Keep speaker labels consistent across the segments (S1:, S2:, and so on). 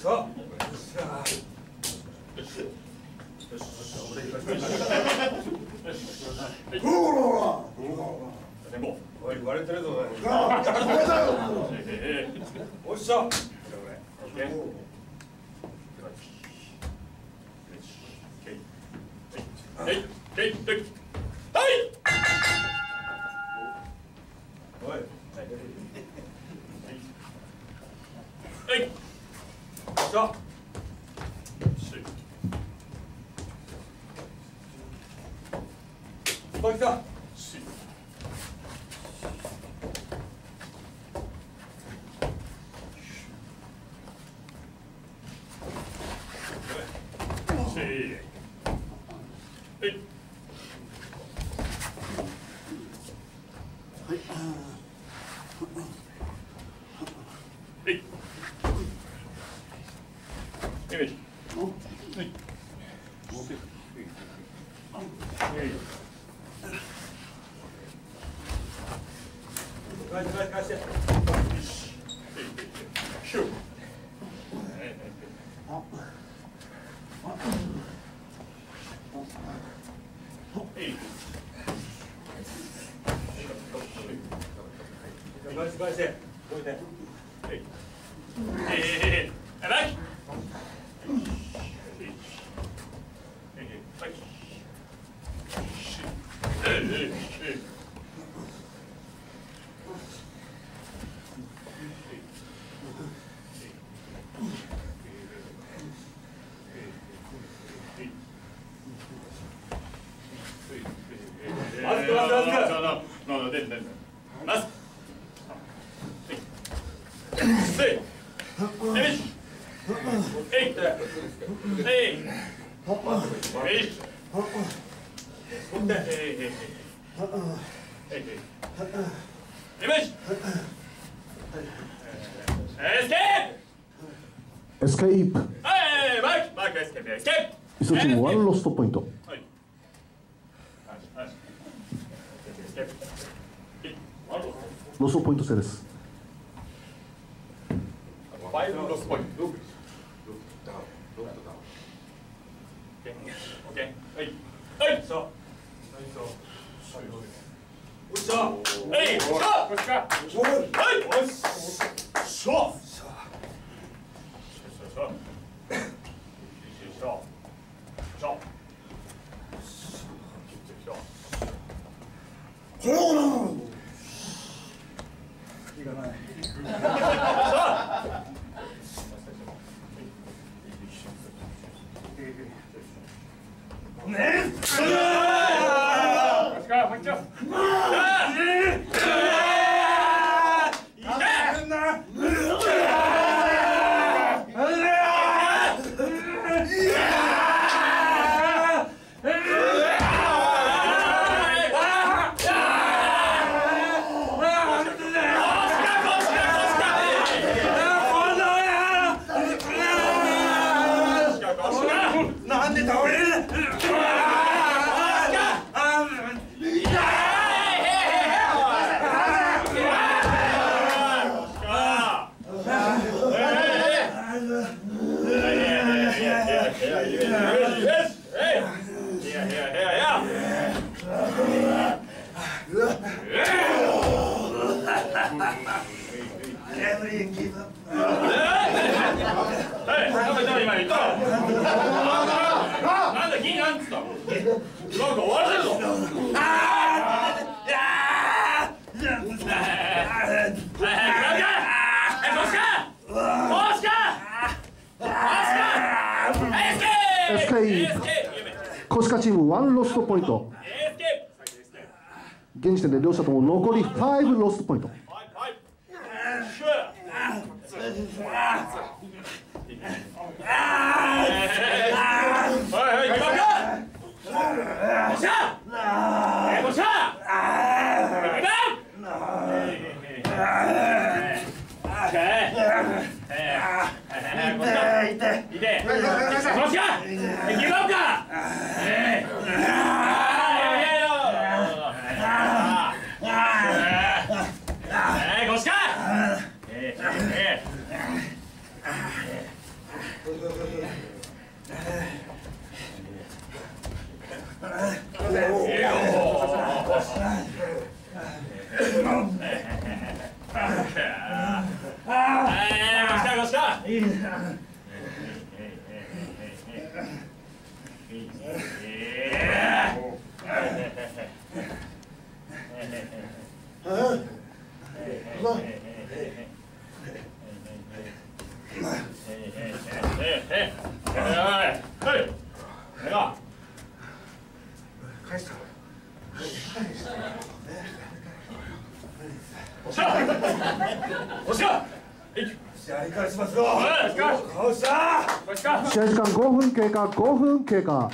S1: さあさあおい割れてるぞおいおっしゃ
S2: はいはいはい。
S1: さあおい来た
S2: はいはいイメージはい
S1: 返して返して返して
S2: シューはい
S1: 返して返してどい
S2: はい、はいえーエスケー
S3: プ
S2: はいマイクマイクエスケープエスケープ
S3: イソチームワンロストポイント
S2: はいエスケープはいワンロス
S3: トポイント制です
S2: ファイブロスポイント
S1: ロックロックダウンロックダウン
S2: オッケーオッケーはいはい
S1: さあ
S2: こっちか
S1: おい
S2: はい
S1: おっしゃ
S2: しゃしゃしゃしゃしゃこっちかもう一丁
S1: なんで倒れる
S2: なんだ銀なんつったなんか終わらせるぞ
S3: エスケープコシカチームワンロストポイント。現時点で両者とも残り5ロストポイント。
S1: おしゃ
S2: お
S1: しゃ
S3: 試合時間5分経過5分経過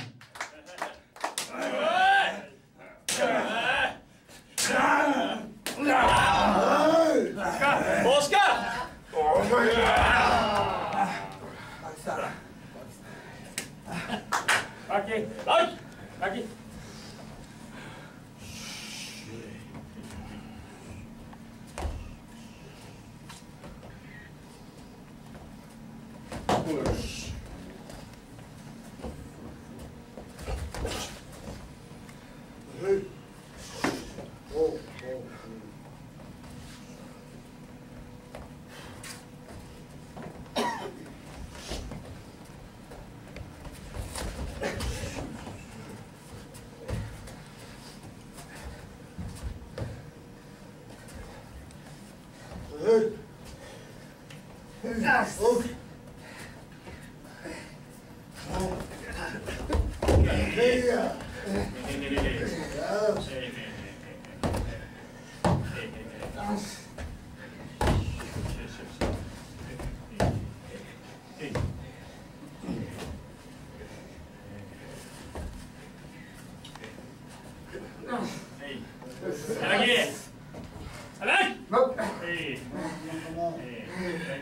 S2: Acropolis. Hey. Okay.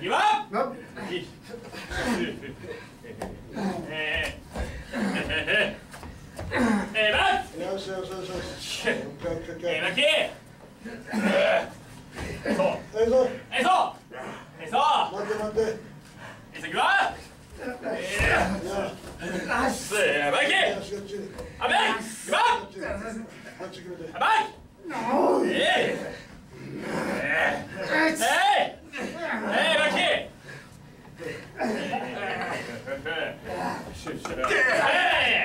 S2: Give up! Nope. Okay. Geh weg hier! So. Eiso! Eiso! Eiso! Warte, warte. Ist er klar?
S3: Ja. Se, weg hier! Aber! Gewann! Aber! No! Hey! Hey! Hey, weg hier! Hey!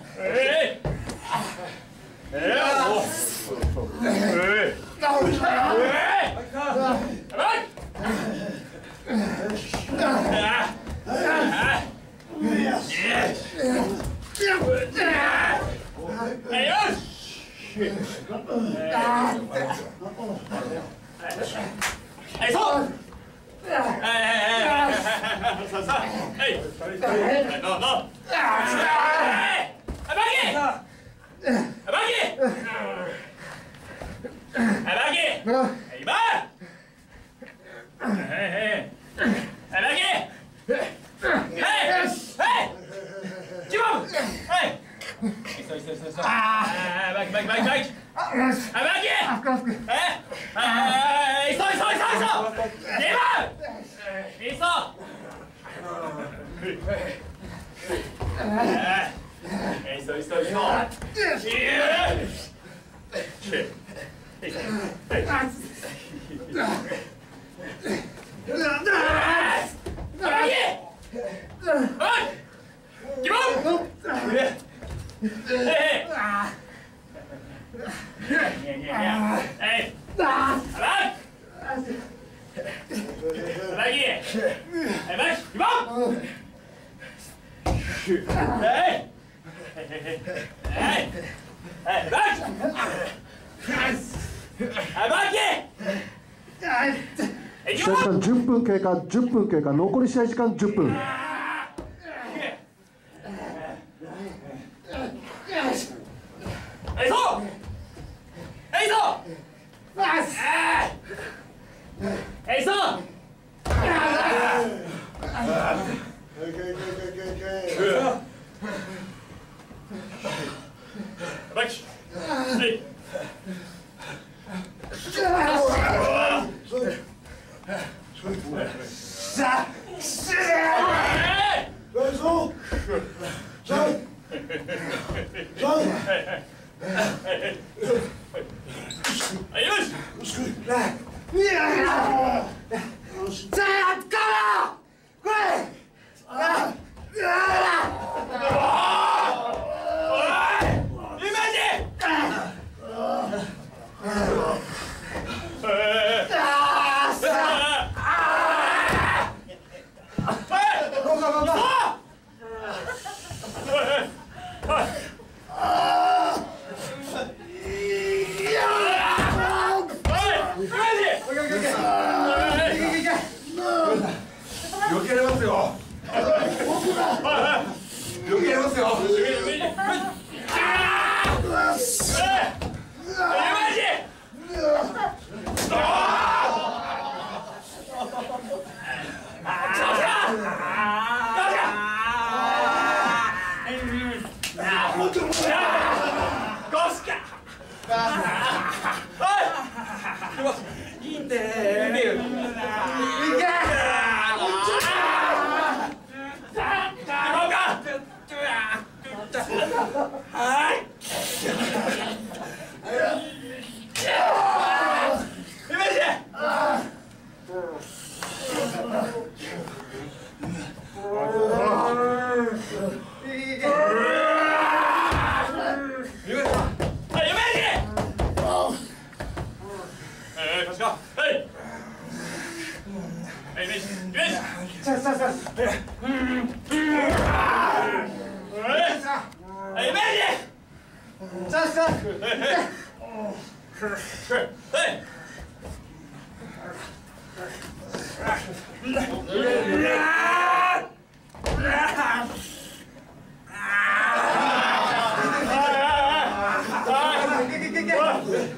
S2: Hey! And so he starts going, yeah. 10分経過10分経過残り試合時間10分。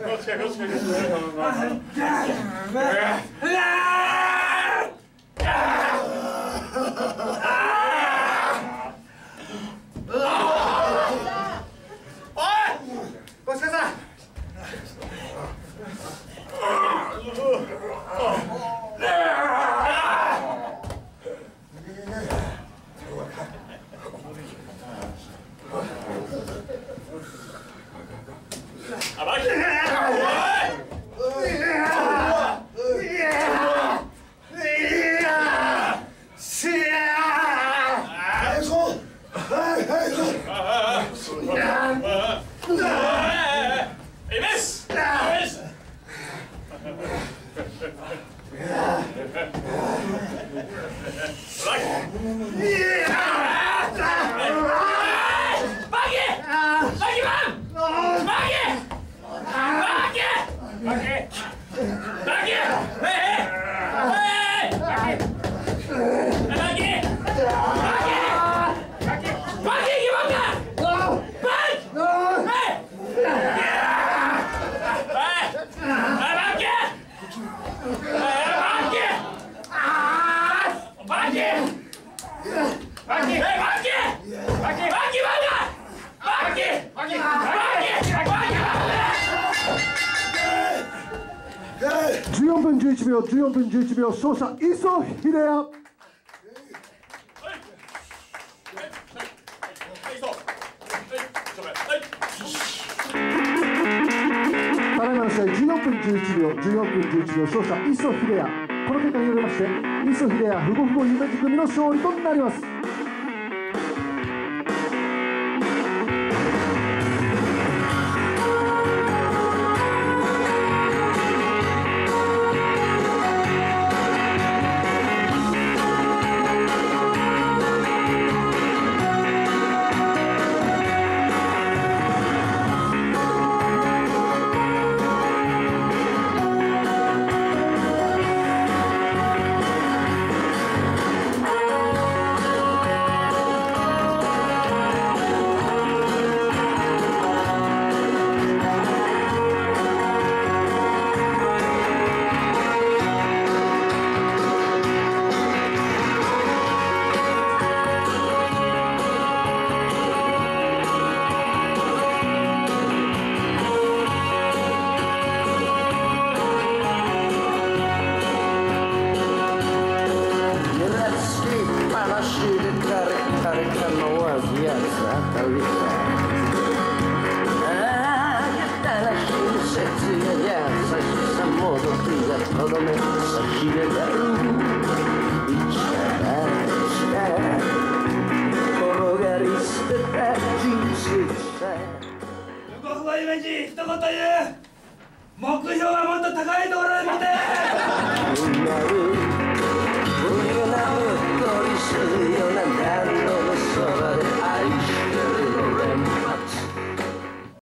S4: 그렇지
S3: 그렇지 그렇지 分 11秒14分11秒勝者磯秀哉。ただいまの試合14分11秒14分11秒勝者磯秀哉この結果によりまして磯秀哉ふごふご夢二組の勝利となります
S5: とどめ差し入れだろいちゃだ転がり捨てた人生さ
S1: 横浜夢二一言言う目標はもっと高いところで見て